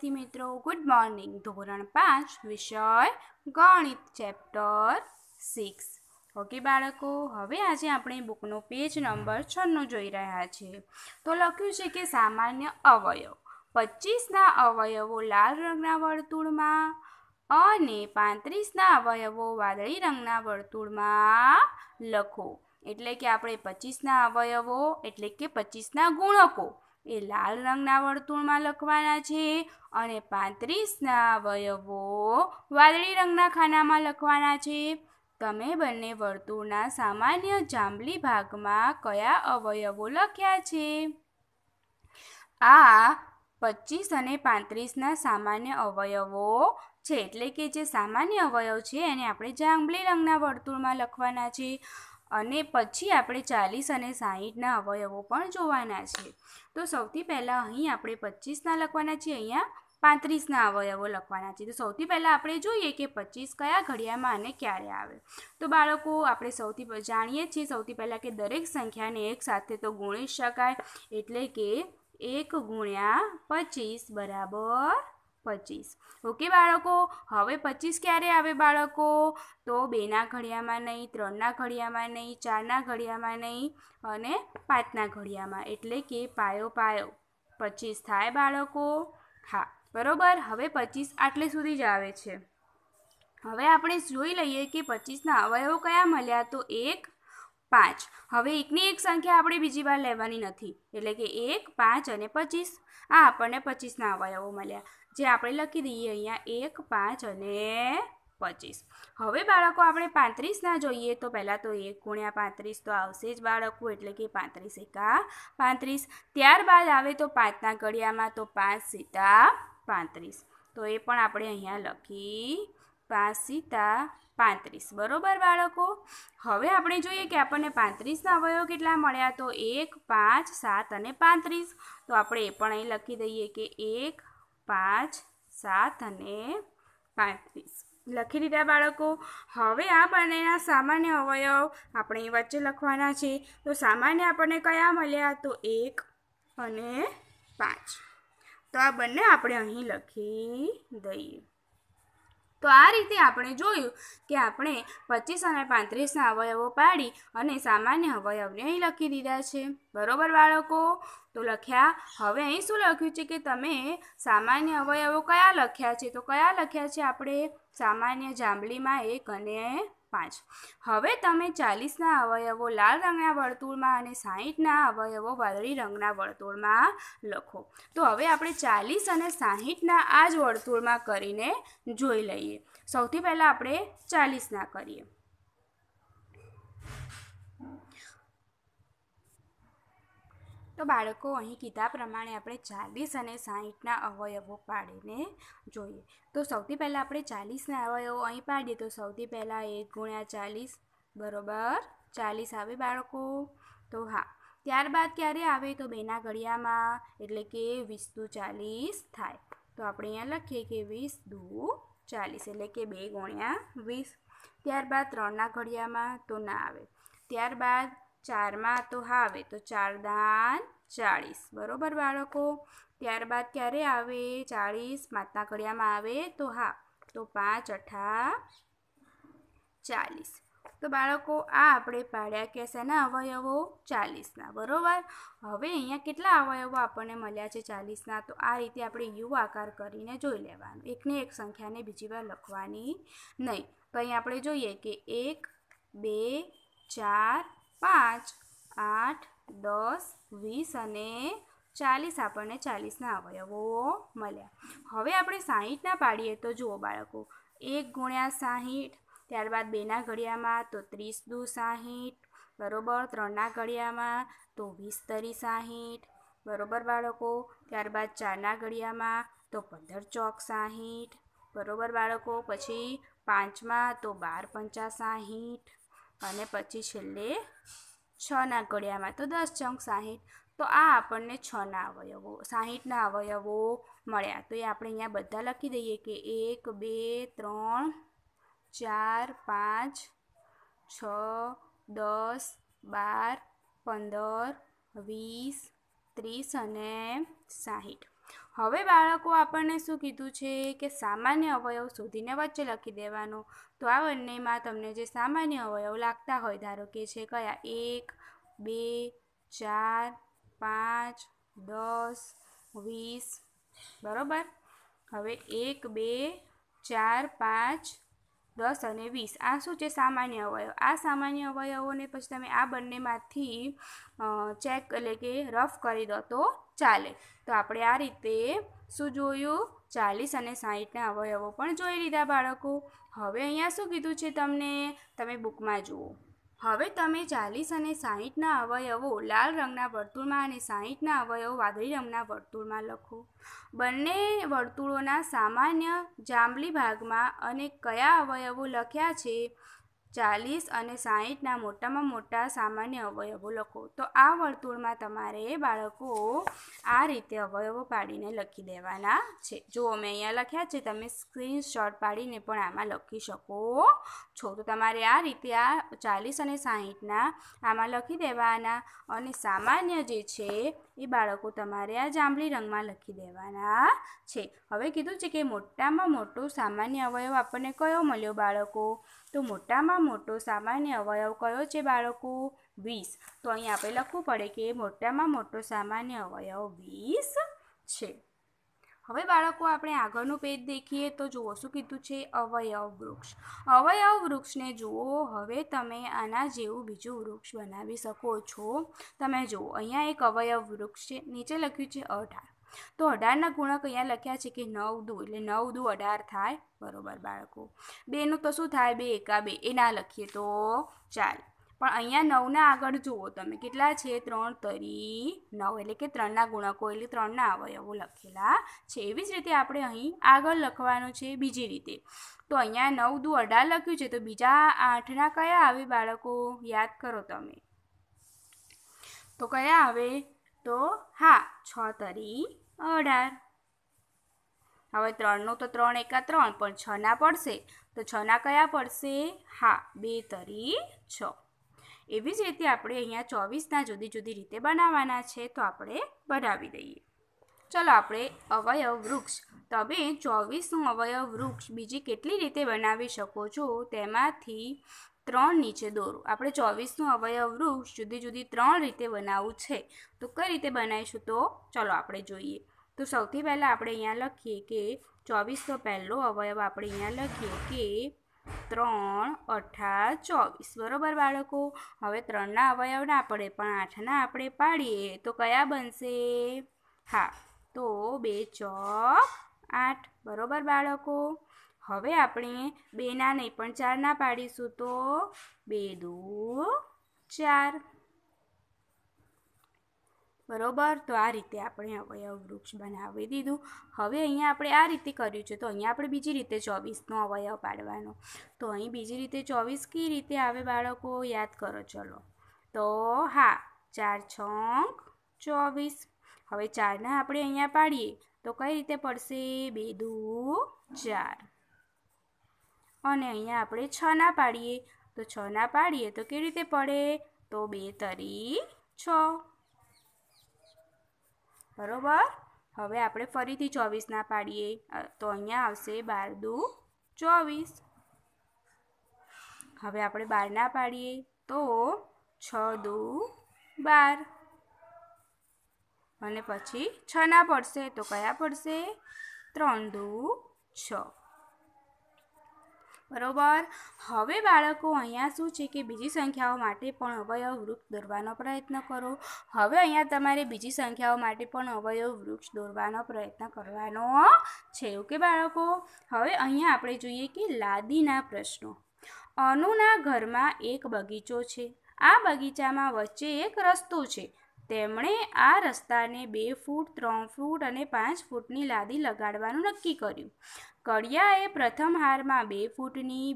વિદ્યાર્થી મિત્રો good morning ધોરણ પાંચ, વિષય ગણિત ચેપ્ટર સિક્સ ઓકે બાળકો, હવે આજે આપણે બુકનો પેજ નંબર છન્નું જોઈ રહ્યા છીએ. તો લખ્યું છે કે સામાન્ય અવયવ. પચીસના અવયવો લાલ રંગના વર્તુળમાં અને પાંત્રીસના અવયવો વાદળી રંગના વર્તુળમાં લખો. એટલે કે આપણે પચીસના અવયવો, એટલે કે પચીસના ગુણકો. એ લાલ રંગના વર્તુળમાં લખવાના છે અને પાંત્રીસના અવયવો વાદળી રંગના ખાનામાં લખવાના છે. તમે બંને વર્તુળના સામાન્ય જાંબલી ભાગમાં કયા અવયવો લખ્યા છે? આ પચીસ અને પાંત્રીસના સામાન્ય અવયવો છે, એટલે કે જે સામાન્ય અવયવ છે એને આપણે જાંબલી રંગના વર્તુળમાં લખવાના છે. અને પછી આપણે ચાલીસ અને સાહીઠના અવયવો પણ જોવાના છે. તો સૌથી પહેલાં અહીં આપણે પચીસના લખવાના છીએ, અહીંયા પાંત્રીસના અવયવો લખવાના છે. તો સૌથી પહેલાં આપણે જોઈએ કે પચીસ કયા ઘડિયામાં અને ક્યારે આવે. તો બાળકો, આપણે સૌથી જાણીએ છીએ સૌથી પહેલાં કે દરેક સંખ્યાને એક સાથે તો ગુણી શકાય, એટલે કે એક ગુણ્યા પચીસ બરાબર પચીસ. ઓકે, બાળકો? હવે પચીસ ક્યારે આવે બાળકો? તો બેના ઘડિયામાં નહીં, ત્રણના ઘડિયામાં નહીં, ચારના ઘડિયામાં નહીં અને પાંચના ઘડિયામાં. એટલે કે પાયો પાયો. પચીસ થાય બાળકો? હા, બરોબર? હવે પચીસ આટલે સુધી જ આવે છે. હવે આપણે જોઈ લઈએ કે પચીસના અવયવો કયા મળ્યા? તો એક પાંચ. હવે એકની એક સંખ્યા આપણે બીજી વાર લેવાની નથી. એટલે કે એક, પાંચ અને પચીસ. આ આપણને પચીસના અવયવો મળ્યા. જે આપણે લખી દઈએ અહીંયા એક, પાંચ અને પચીસ. હવે બાળકો આપણે પાંત્રીસના જોઈએ તો પહેલાં તો એક ગુણ્યા પાંત્રીસ તો આવશે જ બાળકો, એટલે કે પાંત્રીસ એકા પાંત્રીસ. ત્યારબાદ આવે તો પાંચના ઘડિયામાં તો પાંચ સીતા પાંત્રીસ. તો એ પણ આપણે અહીંયા લખી પાંચ સીતા પાંત્રીસ. બરોબર બાળકો? હવે આપણે જોઈએ કે આપણને પાંત્રીસના અવયવ કેટલા મળ્યા? તો એક, પાંચ, સાત અને પાંત્રીસ. તો આપણે એ પણ અહીં લખી દઈએ કે એક, પાંચ, સાત અને પાંત્રીસ. લખી દીધા બાળકો? હવે આ બંનેના સામાન્ય અવયવ આપણે વચ્ચે લખવાના છે. તો સામાન્ય આપણને કયા મળ્યા? તો એક અને પાંચ. તો આ બંને આપણે અહીં લખી દઈએ. તો આ રીતે આપણે જોયું કે આપણે પચીસ અને પાંત્રીસના અવયવો પાડી અને સામાન્ય અવયવને અહીં લખી દીધા છે. બરોબર બાળકો? તો લખ્યા, હવે અહીં શું લખ્યું છે કે તમે સામાન્ય અવયવો કયા લખ્યા છે? તો કયા લખ્યા છે આપણે? સામાન્ય જાંબલીમાં એક અને પાંચ. હવે તમે ચાલીસના અવયવો લાલ રંગના વર્તુળમાં અને સાહીઠના અવયવો વાદળી રંગના વર્તુળમાં લખો. તો હવે આપણે ચાલીસ અને સાહીઠના આ જ વર્તુળમાં કરીને જોઈ લઈએ. સૌથી પહેલાં આપણે ચાલીસના કરીએ. તો બાળકો, અહીં કીધા પ્રમાણે આપણે ચાલીસ અને સાહીઠના અવયવો પાડીને જોઈએ. તો સૌથી પહેલાં આપણે ચાલીસના અવયવો અહીં પાડીએ તો સૌથી પહેલાં એક ગુણ્યા ચાલીસ બરોબર ચાલીસ આવે બાળકો? તો હા. ત્યારબાદ ક્યારે આવે? તો બેના ઘડિયામાં એટલે કે વીસ દુ ચાલીસ થાય. તો આપણે અહીંયા લખીએ કે વીસ દુ ચાલીસ એટલે કે બે ગુણ્યા વીસ. ત્યારબાદ ત્રણના ઘડિયામાં તો ના આવે. ત્યારબાદ ચારમાં તો હા આવે, તો ચાર દાન ચાળીસ. બરોબર બાળકો? ત્યારબાદ ક્યારે આવે? ચાળીસ પાંચના કડિયામાં આવે, તો હા, તો પાંચ, અઠા ચાલીસ તો બાળકો, આ આપણે પાડ્યા કે શેના અવયવો? ચાલીસના બરોબર? હવે અહીંયા કેટલા અવયવો આપણને મળ્યા છે ચાલીસના તો આ રીતે આપણે યુ આકાર કરીને જોઈ લેવાનું. એકને એક સંખ્યાને બીજી વાર લખવાની નહીં. તો અહીં આપણે જોઈએ કે એક, બે, ચાર પાંચ, આઠ, દસ, વીસ અને ચાલીસ આપણને ચાલીસના અવયવો મળ્યા. હવે આપણે સાહીઠના પાડીએ તો જુઓ બાળકો, એક ગુણ્યા સાહીઠ, ત્યારબાદ બેના ઘડિયામાં તો ત્રીસ દુ સાહીઠ, બરોબર ત્રણના ઘડિયામાં તો વીસ તરી સાહીઠ, બરોબર બાળકો, ત્યારબાદ ચારના ઘડિયામાં તો પંદર ચોક સાહીઠ, બરોબર બાળકો, પછી પાંચમાં તો બાર પંચા સાહીઠ અને પછી છેલ્લે છના ઘડિયામાં તો દસ ચંક સાહીઠ. તો આ આપણને છના અવયવો સાહીઠના અવયવો મળ્યા. તો એ આપણે અહીંયા બધા લખી દઈએ કે એક, બે, ત્રણ, ચાર, પાંચ, છ, દસ, બાર, પંદર, વીસ, ત્રીસ અને સાહીઠ. હવે બાળકો આપણને શું કીધું છે કે સામાન્ય અવયવ શોધીને વચ્ચે લખી દેવાનો. તો આ બંનેમાં તમને જે સામાન્ય અવયવ લાગતા હોય, ધારો કે છે કયા? એક, બે, ચાર, પાંચ, દસ, વીસ. બરાબર? હવે એક, બે, ચાર, પાંચ દસ અને વીસ. આ શું છે? સામાન્ય અવયવ. આ સામાન્ય અવયવોને પછી તમે આ બંનેમાંથી ચેક એટલે કે રફ કરી દો તો ચાલે. તો આપણે આ રીતે શું જોયું? ચાલીસ અને સાહીઠના અવયવો પણ જોઈ લીધા બાળકો. હવે અહીંયા શું કીધું છે તમને? તમે બુકમાં જુઓ. હવે તમે ચાલીસ અને સાહીઠના અવયવો લાલ રંગના વર્તુળમાં અને સાહીઠના અવયવો વાદળી રંગના વર્તુળમાં લખો. બંને વર્તુળોના સામાન્ય જાંબલી ભાગમાં અને કયા અવયવો લખ્યા છે? ચાલીસ અને સાહીઠના મોટામાં મોટા સામાન્ય અવયવો લખો. તો આ વર્તુળમાં તમારે બાળકો આ રીતે અવયવો પાડીને લખી દેવાના છે. જો મેં અહીંયા લખ્યા છે, તમે સ્ક્રીનશોટ પાડીને પણ આમાં લખી શકો છો. તો તમારે આ રીતે આ ચાલીસ અને સાહીઠના આમાં લખી દેવાના અને સામાન્ય જે છે, એ બાળકો તમારે આ જાંબલી રંગમાં લખી દેવાના છે. હવે કીધું છે કે મોટામાં મોટો સામાન્ય અવયવ આપણને કયો મળ્યો બાળકો? તો મોટામાં મોટો સામાન્ય અવયવ કયો છે બાળકો? વીસ. તો અહીં આપણે લખવું પડે કે મોટામાં મોટો સામાન્ય અવયવ વીસ છે. હવે બાળકો, આપણે આગળનું પેજ દેખીએ તો જુઓ, શું કીધું છે? અવયવ વૃક્ષ. અવયવ વૃક્ષને જુઓ, હવે તમે આના જેવું બીજું વૃક્ષ બનાવી શકો છો. તમે જુઓ, અહીંયા એક અવયવ વૃક્ષ છે, નીચે લખ્યું છે અઢાર. તો અઢારના ગુણક અહીંયા લખ્યા છે કે નવ દુ એટલે નવ દુ અઢાર થાય, બરોબર બાળકો. બેનું તો શું થાય? બે, એકા બે, એ ના લખીએ તો ચાલે પણ અહીંયા નવના આગળ જુઓ તમે, કેટલા છે? ત્રણ તરી નવ, એટલે કે ત્રણના ગુણકો, એટલે ત્રણના અવયવો લખેલા છે. એવી જ રીતે આપણે અહીં આગળ લખવાનું છે બીજી રીતે. તો અહીંયા નવ દુ અઢાર લખ્યું છે, તો બીજા આઠના કયા આવે બાળકો? યાદ કરો તમે. તો કયા આવે? તો હા, છ તરી અઢાર. હવે ત્રણનું તો ત્રણ એકા ત્રણ, પણ છના પડશે. તો છના કયા પડશે? હા, બે તરી છ. એવી જ રીતે આપણે અહીંયા ચોવીસના જુદી જુદી રીતે બનાવવાના છે, તો આપણે બનાવી દઈએ. ચલો આપણે અવયવ વૃક્ષ. તમે ચોવીસનું અવયવ વૃક્ષ બીજી કેટલી રીતે બનાવી શકો છો? તેમાંથી ત્રણ નીચે દોરો. આપણે ચોવીસનું અવયવ વૃક્ષ જુદી જુદી ત્રણ રીતે બનાવવું છે. તો કઈ રીતે બનાવીશું તો? ચલો આપણે જોઈએ. તો સૌથી પહેલાં આપણે અહીંયા લખીએ કે ચોવીસનો પહેલો અવયવ આપણે અહીંયા લખીએ કે ત્રણ અઠાર ચોવીસ. બરાબર બાળકો? હવે ત્રણના અવયવ ના પડે પણ આઠના આપણે પાડીએ. તો કયા બનશે? હા. તો બે ચોક આઠ. બરોબર બાળકો? હવે આપણે બેના નહીં પણ ચારના પાડીશું તો બે દૂ ચાર. બરોબર? તો આ રીતે આપણે અવયવ વૃક્ષ બનાવી દીધું. હવે અહીંયા આપણે આ રીતે કર્યું છે. તો અહીંયા આપણે બીજી રીતે ચોવીસનો અવયવ પાડવાનો. તો અહીં બીજી રીતે ચોવીસ કઈ રીતે આવે બાળકો? યાદ કરો, ચલો. તો હા, ચાર છંક, ચોવીસ. હવે ચારના આપણે અહીંયા પાડીએ. તો કઈ રીતે પડશે? બે, દુ, ચાર. અને અહીંયા આપણે છ ના પાડીએ. તો છ ના પાડીએ તો કેવી રીતે પડે? તો બે, તરી, છ. બરોબર? હવે આપણે ફરીથી ચોવીસના પાડીએ. તો અહીંયા આવશે બાર, દુ, ચોવીસ. હવે આપણે બારના પાડીએ. તો છ, દુ, બાર. અને પછી છના પડશે તો કયા પડશે? ત્રણ, દુ, છ. બરોબર? હવે બાળકો, અહીંયા શું છે કે બીજી સંખ્યાઓ માટે પણ અવયવ વૃક્ષ દોરવાનો પ્રયત્ન કરો. હવે અહીંયા તમારે બીજી સંખ્યાઓ માટે પણ અવયવ વૃક્ષ દોરવાનો પ્રયત્ન કરવાનો છે. ઓકે બાળકો? હવે અહીંયા આપણે જોઈએ કે લાદીના પ્રશ્નો. અનુના ઘરમાં એક બગીચો છે. આ બગીચામાં વચ્ચે એક રસ્તો છે. તેમણે આ રસ્તાને બે ફૂટ, ત્રણ ફૂટ અને પાંચ ફૂટની લાદી લગાડવાનું નક્કી કર્યું. કડિયાએ પ્રથમ હારમાં બે ફૂટની